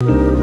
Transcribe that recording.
you.